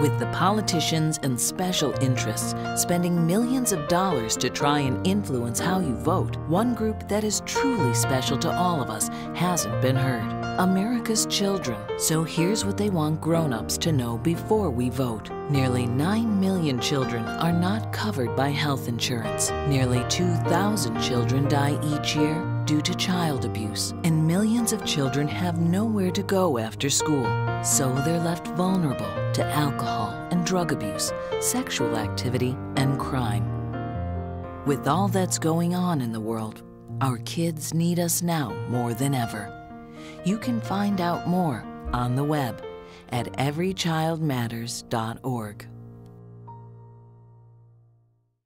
With the politicians and special interests spending millions of dollars to try and influence how you vote, one group that is truly special to all of us hasn't been heard. America's children. So here's what they want grown-ups to know before we vote. Nearly 9 million children are not covered by health insurance. Nearly 2,000 children die each year due to child abuse, and millions of children have nowhere to go after school. So they're left vulnerable to alcohol and drug abuse, sexual activity, and crime. With all that's going on in the world, our kids need us now more than ever. You can find out more on the web at everychildmatters.org.